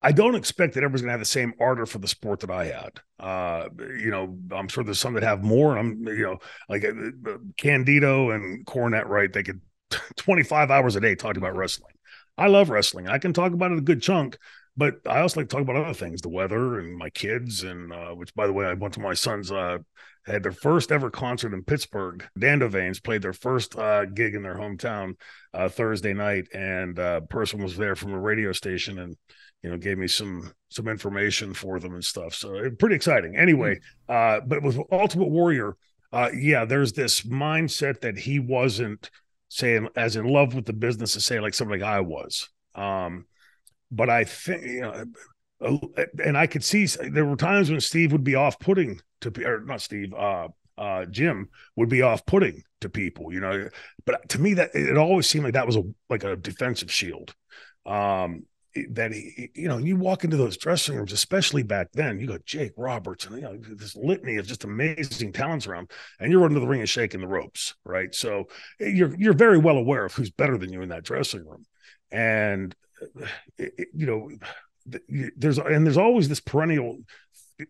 I don't expect that everyone's going to have the same ardor for the sport that I had. Uh, you know, I'm sure there's some that have more. I'm, you know, like uh, Candido and Cornette, right? They could 25 hours a day talking about wrestling. I love wrestling. I can talk about it a good chunk, but I also like to talk about other things, the weather and my kids. And uh, which, by the way, I went to my son's uh, had their first ever concert in Pittsburgh. Dando Veins played their first uh, gig in their hometown uh, Thursday night, and uh, a person was there from a radio station and you know gave me some some information for them and stuff. So pretty exciting. Anyway, hmm. uh, but with Ultimate Warrior, uh, yeah, there's this mindset that he wasn't saying as in love with the business to say like something like I was. Um, but I think you know and I could see there were times when Steve would be off putting to or not Steve, uh, uh, Jim would be off putting to people, you know. But to me, that it always seemed like that was a like a defensive shield. Um, Eh, that he, you know, you walk into those dressing rooms, especially back then, you go Jake Roberts and you know this litany of just amazing talents around, and you're under the ring and shaking the ropes, right? So eh, you're you're very well aware of who's better than you in that dressing room, and eh, you know there's and there's always this perennial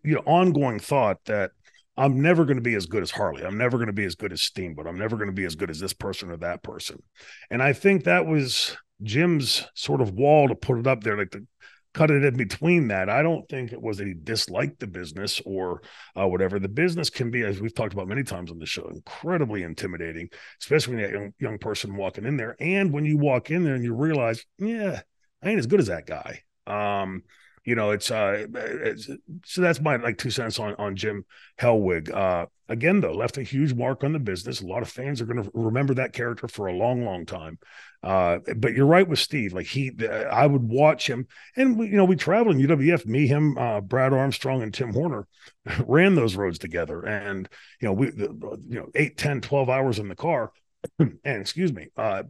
you know ongoing thought that I'm never going to be as good as Harley. I'm never going to be as good as Steamboat. I'm never going to be as good as this person or that person. And I think that was Jim's sort of wall to put it up there, like to cut it in between that. I don't think it was that he disliked the business or uh, whatever. The business can be, as we've talked about many times on the show, incredibly intimidating, especially when that young, young person walking in there. And when you walk in there and you realize, yeah, I ain't as good as that guy. Um, you know, it's uh, it's, so that's my like two cents on on Jim Hellwig. Uh, again, though, left a huge mark on the business. A lot of fans are going to remember that character for a long, long time. Uh, but you're right with Steve. Like he, I would watch him, and we, you know, we traveled in UWF. Me, him, uh, Brad Armstrong, and Tim Horner ran those roads together, and you know, we, you know, eight, 10, 12 hours in the car. and excuse me, uh,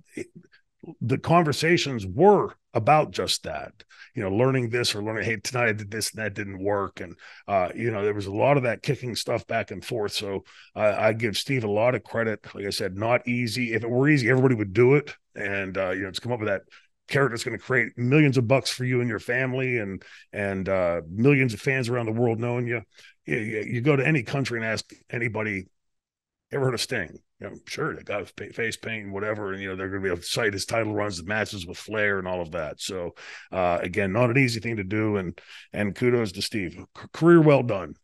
the conversations were about just that you know learning this or learning hey tonight i did this and that didn't work. And uh you know there was a lot of that kicking stuff back and forth. So i give steve a lot of credit. Like i said not easy. If it were easy everybody would do it. And uh you know to come up with that character that's going to create millions of bucks for you and your family and and uh millions of fans around the world knowing you you, you go to any country and ask anybody ever heard of sting you know, sure, they got face paint, whatever, and you know they're going to be able to cite his title runs, the matches with Flair, and all of that. So, uh, again, not an easy thing to do, and and kudos to Steve, C- career well done.